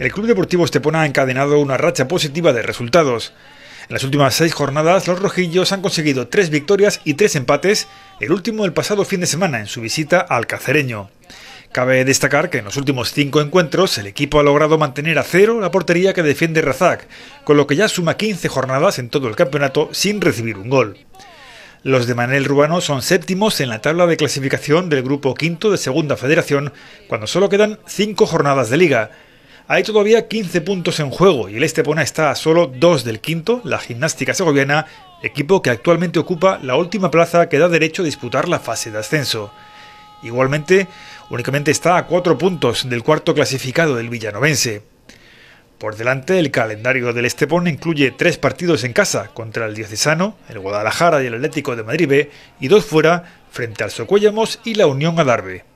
el Club Deportivo Estepona ha encadenado una racha positiva de resultados. En las últimas seis jornadas, los rojillos han conseguido tres victorias y tres empates, el último el pasado fin de semana en su visita al Cacereño. Cabe destacar que en los últimos cinco encuentros el equipo ha logrado mantener a cero la portería que defiende Razak, con lo que ya suma 15 jornadas en todo el campeonato sin recibir un gol. Los de Manel Rubano son séptimos en la tabla de clasificación del grupo quinto de Segunda Federación, cuando solo quedan cinco jornadas de liga, hay todavía 15 puntos en juego y el Estepona está a solo dos del quinto, la gimnástica segoviana, equipo que actualmente ocupa la última plaza que da derecho a disputar la fase de ascenso. Igualmente, únicamente está a cuatro puntos del cuarto clasificado del villanovense. Por delante, el calendario del Estepona incluye tres partidos en casa contra el Diocesano, el Guadalajara y el Atlético de Madrid B, y dos fuera frente al Socuéllamos y la Unión Adarve.